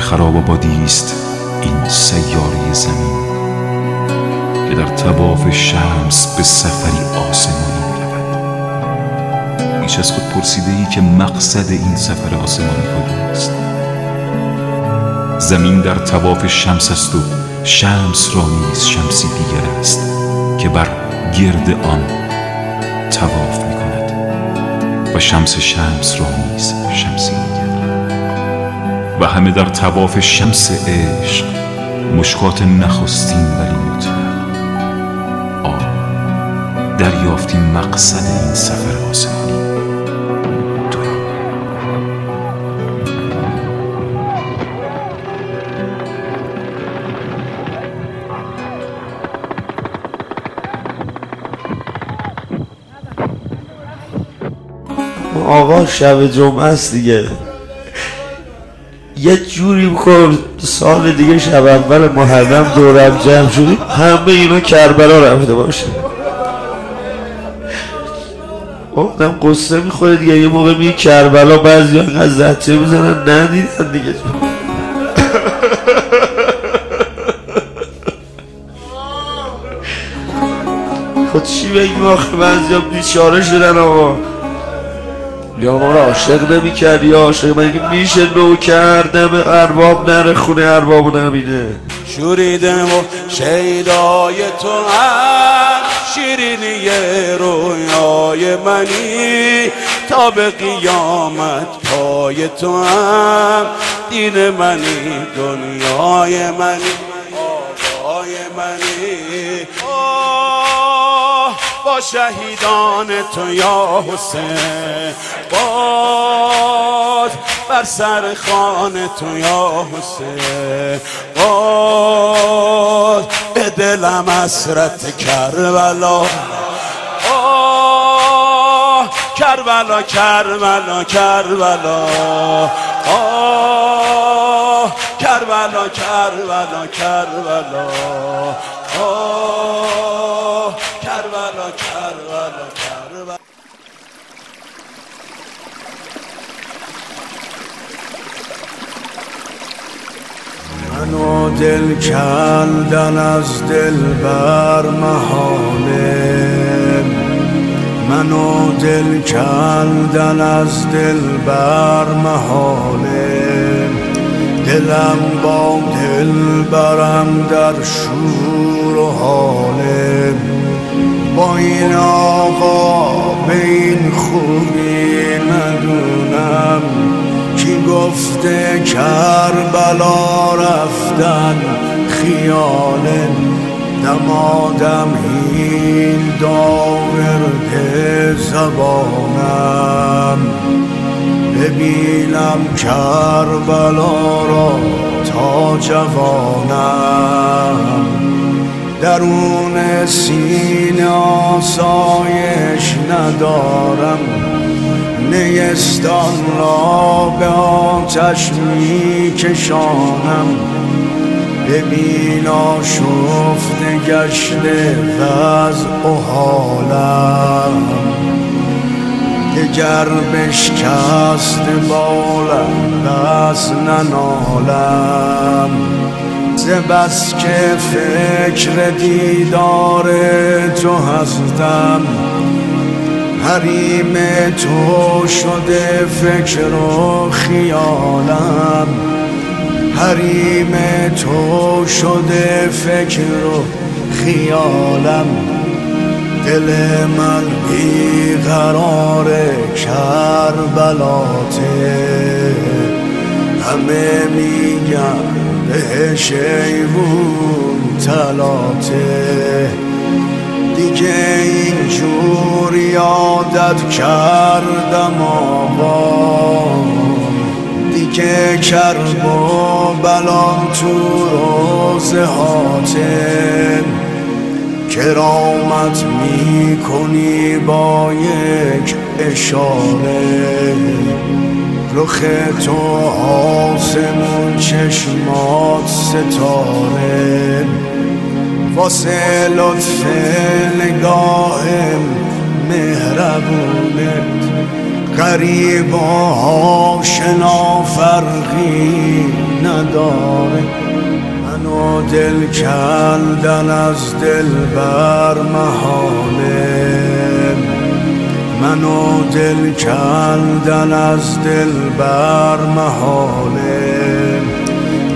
خراب آبادی است این سیاره زمین که در تواف شمس به سفری آسمانی می‌رود. هیچ از خود پرسیده ای که مقصد این سفر آسمانی است؟ زمین در تواف شمس است و شمس را نیز شمسی دیگر است که بر گرد آن تواف می کند و شمس شمس را نیز شمسی و همه در تواف شمس عشق مشکات نخستین ولی مطلق. آ دریافتیم مقصد این سفر آسمانی. آقا شب جمعه است دیگه. یه جوری بکن سال دیگه شب اول محرم دورم جمع شدیم همه اینا کربلا رفته باشه. آدم قصه می‌خوره دیگه یه موقع می کربلا بعضی از زچه می‌زنن ندیدن دیگه. خود چی بگیم آخه؟ بعضی ها بیچاره شدن آقا. یا ما را عاشق نمی کردی یا عاشق من میشه نو کردم؟ ارباب نره خونه ارباب نمینه شوریدم و شیدای تو هم شیرینی رویای منی. تا به قیامت پای تو هم دین منی دنیای منی آقای منی. شهیدان تو یا حسین باد بر سر خان تو یا حسین باد به دلم اسرت کربلا کربلا کربلا کربلا آه. کربلا کربلا کربلا آه کربلا کربلا کربلا منو دل کندن از دل بر محاله. منو دل کندن از دل بر محاله. دلم با دل برم در شور و حاله با این آقا به این خوبی ندونم. کی گفته کربلا رفتن خیاله دمادم هیل داورد زبانم. ببینم کربلا را تا جوانم. درون سینه آسایش ندارم. نیستان را به آتش می کشانم ببین آشفته گشته وضع و حالم دگر بشکست بالم دست ننالم. ز بس که فکر دیدار تو هستم حریم تو شده فکر و خیالم. حریم تو شده فکر و خیالم. دل من بیقرار کربلاته همه میگن بهش ایوون تلاته دیگه اینجور یادت کردم آقا. دیگه کرب و بلام تو روزه هاتم کرامت می‌کنی با یک اشاره. رخ تو آسمون چشمات ستاره. واسه لطف نگاه مهربونت. غریب و آشنا فرقی نداره. منو دل کردن از دل بر محاله. منو دل کردن از دل بر محاله.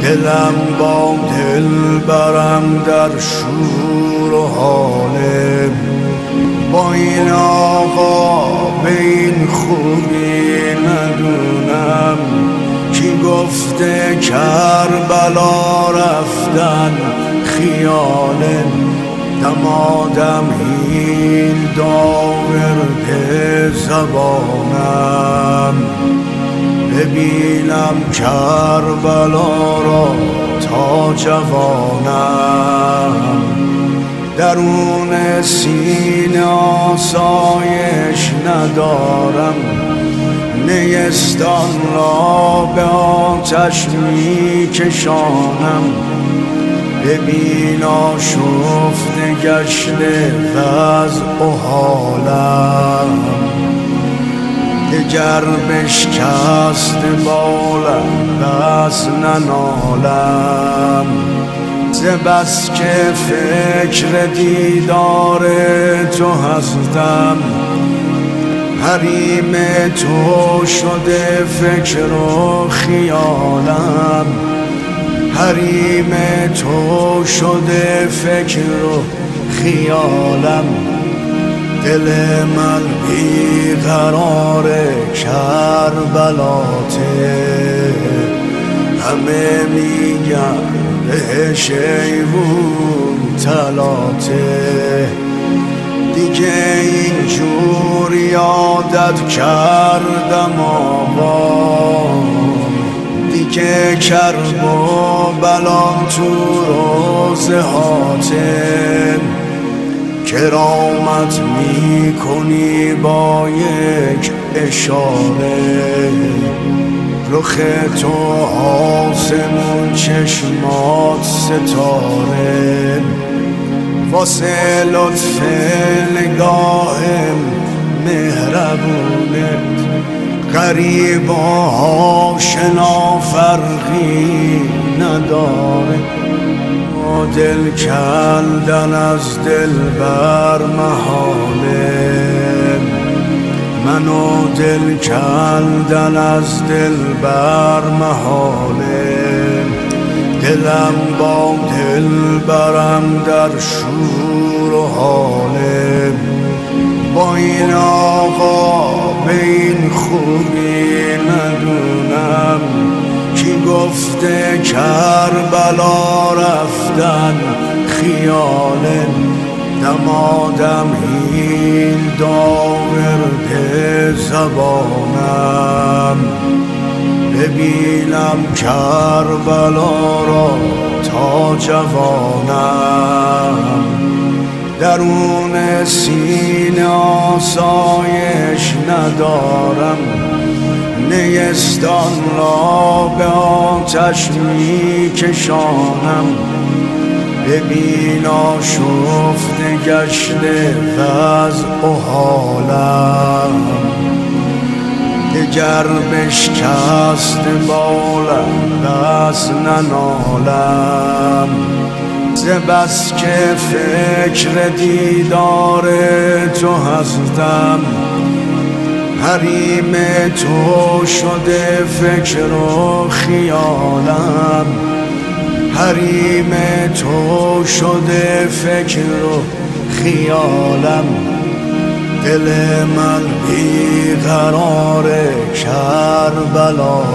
دلم با دل برم در شور و حاله. با گفته کربلا رفتن خیاله دمادم این داورد زبانم. ببینم کربلا را تا جوانم. درون سینه آسایش ندارم. نیستان را به آتش می کشانم ببین آشفت گشته و حالم دگر بشکست بالم بس ننالم. ز بس که فکر دیدار تو هستم. حریم تو شده فکر و خیالم. حریم تو شده فکر و خیالم. دل من بیقرار کربلاته. همه میگن بهش ایوون تلاته. دیگه اینجور یادت کردم آقا دیگه کرب و بلان تو روزه هاتم کرامت می‌کنی با یک اشاره. رخ تو آسمون چشمات ستاره. واسه لطف نگاه مهربونت غریب آشنا فرقی نداره. دل کندن از دل بر محاله. منو دل کندن از دل بر محاله. دلم با دل برم در شور و حاله. با این آقا به این خوبی ندونم. کی گفته کربلا رفتن خیاله دمادم این داورد زبانم. ببینم کربلا را تا جوانم. درون سینه آسایش ندارم. نیستان را به آتش می کشانم ببین آشفت گشته وضع و حالم دگر بشکست بالم دست ننالم. ز بس که فکر دیدار تو هستم. حریم تو شده فکر و خیالم. حریم تو شده فکر و خیالم. دل من بیقرار کربلاته.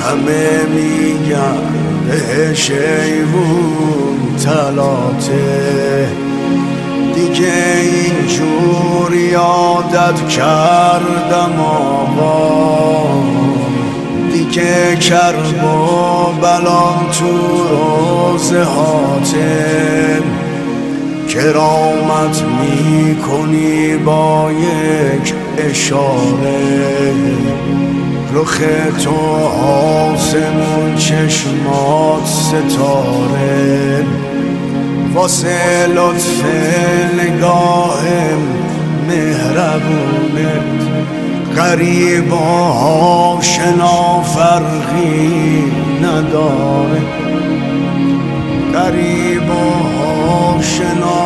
همه میگن بهش ایوون تلاته. دیگه اینجور یادت کردم آقا. دیگه کرب و بلان تو روزه هاتم کرامت می‌کنی با یک اشاره. رخ تو آسمون چشمات ستاره. واسه لطف نگاه مهربونت. غریب و آشنا فرقی نداره. غریب و آشنا